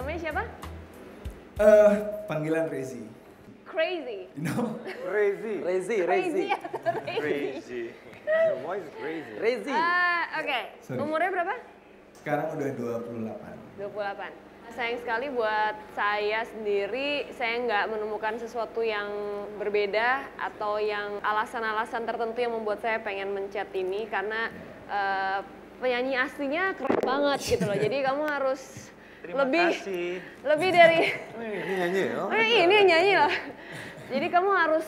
Namanya siapa? Eh, panggilan Rezi. Crazy. You know? Crazy. Rezi, Crazy Rezi. atau Crazy? Crazy. Your voice is crazy. Rezi. Ah, Oke, Sorry. umurnya berapa? Sekarang udah 28. 28. Sayang sekali buat saya sendiri, saya nggak menemukan sesuatu yang berbeda atau yang alasan-alasan tertentu yang membuat saya pengen mencet ini karena eh, penyanyi aslinya keren banget gitu loh. Jadi kamu harus Terima lebih kasih. lebih dari Ini nyanyi ya? oh, ini yang nyanyi loh. Jadi kamu harus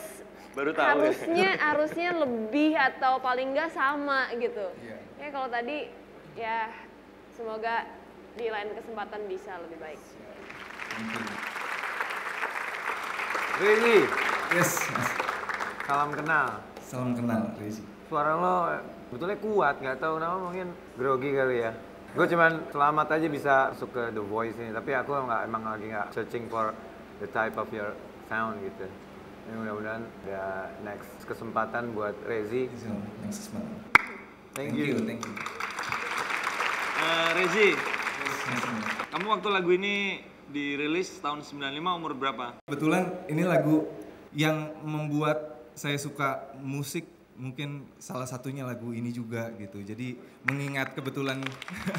Baru tahu ya. harusnya harusnya lebih atau paling nggak sama gitu. Iya. Ya kalau tadi ya semoga di lain kesempatan bisa lebih baik. Crazy. Yes. Salam kenal. Salam kenal Rezi. Suara lo betulnya kuat, nggak tahu nama mungkin grogi kali ya. Gue cuman selamat aja bisa masuk ke The Voice ini, tapi aku nggak emang lagi nggak searching for the type of your sound gitu. Ini mudah-mudahan ada next kesempatan buat Rezi. So, next month. Thank, you. Thank you. Eh, Rezi, kamu waktu lagu ini dirilis tahun 95 umur berapa? Kebetulan ini lagu yang membuat saya suka musik mungkin salah satunya lagu ini juga gitu. Jadi mengingat kebetulan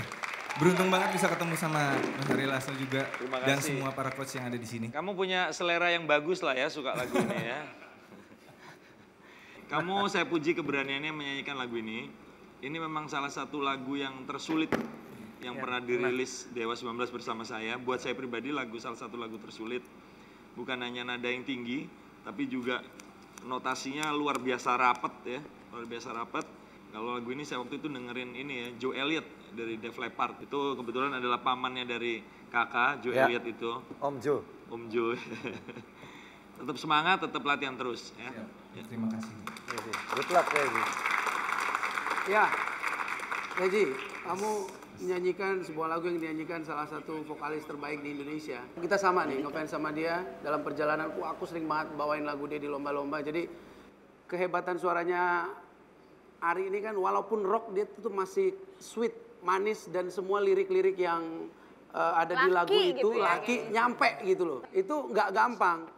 beruntung banget bisa ketemu sama Mas Ari Lasso juga Terima dan kasih. semua para coach yang ada di sini. Kamu punya selera yang bagus lah ya suka lagu ini ya. Kamu saya puji keberaniannya menyanyikan lagu ini. Ini memang salah satu lagu yang tersulit yang pernah dirilis Dewa 19 bersama saya. Buat saya pribadi lagu salah satu lagu tersulit. Bukan hanya nada yang tinggi, tapi juga notasinya luar biasa rapet ya, luar biasa rapet. Kalau lagu ini saya waktu itu dengerin ini ya, Joe Elliott dari Def Leppard. Itu kebetulan adalah pamannya dari kakak Joe Ya. Elliott itu. Om Jo. Om Jo. tetap semangat, tetap latihan terus ya. Siap. Terima kasih. Good luck Rezi. Ya, Reji, kamu menyanyikan sebuah lagu yang dinyanyikan salah satu vokalis terbaik di Indonesia. Kita sama nih, ngefans sama dia dalam perjalananku. Aku sering banget bawain lagu dia di lomba-lomba. Jadi kehebatan suaranya Ari ini kan walaupun rock dia tuh masih sweet, manis dan semua lirik-lirik yang uh, ada di Laki lagu itu gitu ya. laki nyampe gitu loh. Itu nggak gampang.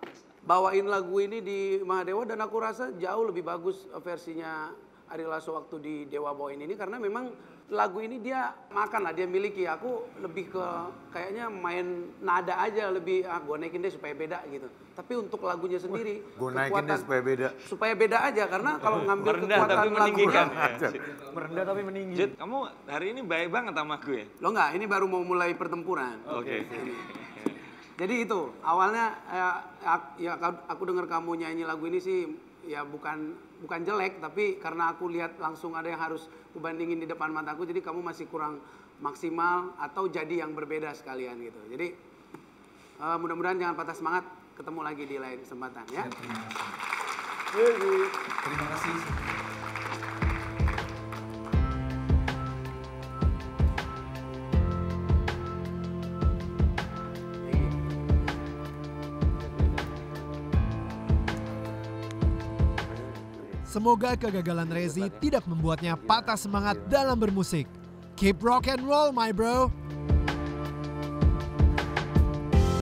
Bawain lagu ini di Mahadewa dan aku rasa jauh lebih bagus versinya Ari Lasso waktu di Dewa Bawain ini karena memang lagu ini dia makan lah dia miliki aku lebih ke kayaknya main nada aja lebih ah gue naikin deh supaya beda gitu tapi untuk lagunya sendiri Gue naikin deh supaya beda. supaya beda aja karena kalau ngambil Merendah kekuatan tapi meninggikan. lagunya Merendah tapi meninggi. Jut, kamu hari ini baik banget sama aku ya. lo nggak ini baru mau mulai pertempuran Oke. Jadi itu awalnya eh, ya ka- aku dengar kamu nyanyi lagu ini sih ya bukan bukan jelek tapi karena aku lihat langsung ada yang harus kubandingin di depan mataku jadi kamu masih kurang maksimal atau jadi yang berbeda sekalian gitu. Jadi eh, mudah-mudahan jangan patah semangat ketemu lagi di lain kesempatan ya. Terima kasih. Terima kasih. Semoga kegagalan Rezi tidak membuatnya patah semangat dalam bermusik. Keep rock and roll, my bro.